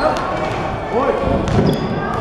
Oito.